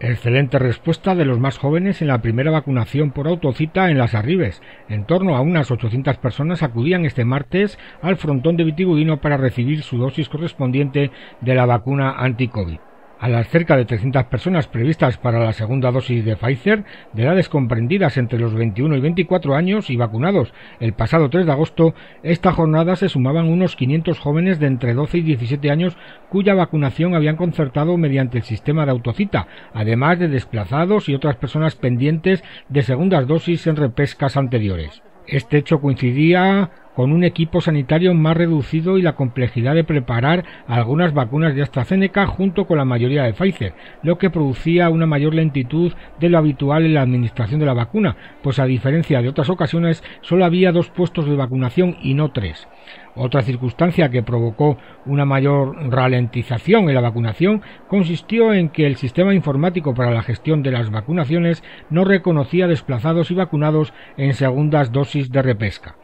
Excelente respuesta de los más jóvenes en la primera vacunación por autocita en las Arribes. En torno a unas 800 personas acudían este martes al frontón de Vitigudino para recibir su dosis correspondiente de la vacuna anti-COVID a las cerca de 300 personas previstas para la segunda dosis de Pfizer, de edades comprendidas entre los 21 y 24 años y vacunados el pasado 3 de agosto, esta jornada se sumaban unos 500 jóvenes de entre 12 y 17 años cuya vacunación habían concertado mediante el sistema de autocita, además de desplazados y otras personas pendientes de segundas dosis en repescas anteriores. Este hecho coincidía con un equipo sanitario más reducido y la complejidad de preparar algunas vacunas de AstraZeneca junto con la mayoría de Pfizer, lo que producía una mayor lentitud de lo habitual en la administración de la vacuna, pues a diferencia de otras ocasiones solo había dos puestos de vacunación y no tres. Otra circunstancia que provocó una mayor ralentización en la vacunación consistió en que el sistema informático para la gestión de las vacunaciones no reconocía desplazados y vacunados en segundas dosis de repesca.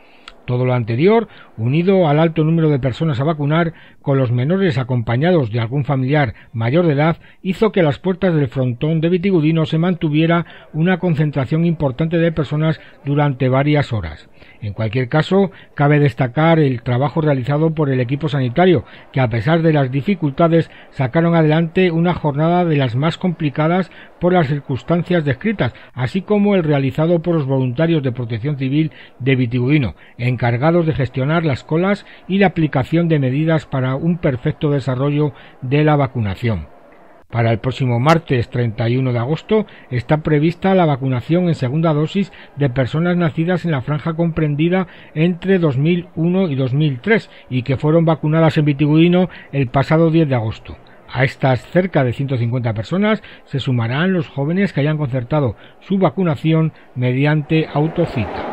Todo lo anterior, unido al alto número de personas a vacunar, con los menores acompañados de algún familiar mayor de edad, hizo que las puertas del frontón de Vitigudino se mantuviera una concentración importante de personas durante varias horas. En cualquier caso, cabe destacar el trabajo realizado por el equipo sanitario, que a pesar de las dificultades sacaron adelante una jornada de las más complicadas por las circunstancias descritas, así como el realizado por los voluntarios de protección civil de Vitigudino, encargados de gestionar las colas y la aplicación de medidas para un perfecto desarrollo de la vacunación. Para el próximo martes 31 de agosto está prevista la vacunación en segunda dosis de personas nacidas en la franja comprendida entre 2001 y 2003 y que fueron vacunadas en Vitigudino el pasado 10 de agosto. A estas cerca de 150 personas se sumarán los jóvenes que hayan concertado su vacunación mediante autocita.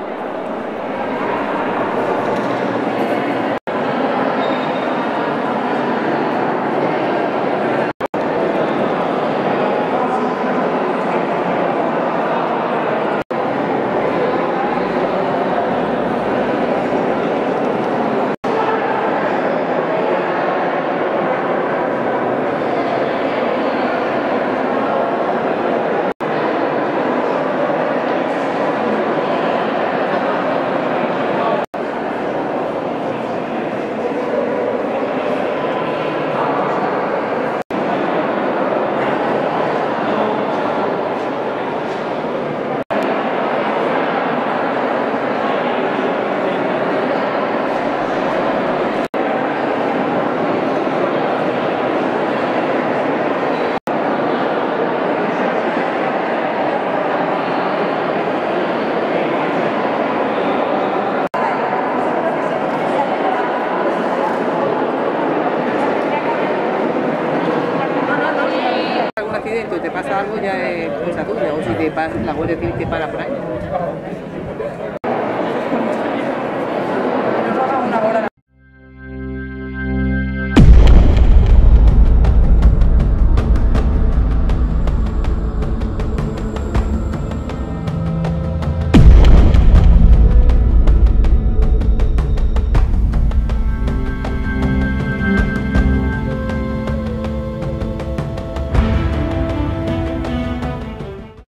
algo ya es cosa tuya, o si te pasa, la Guardia Civil te para por ahí.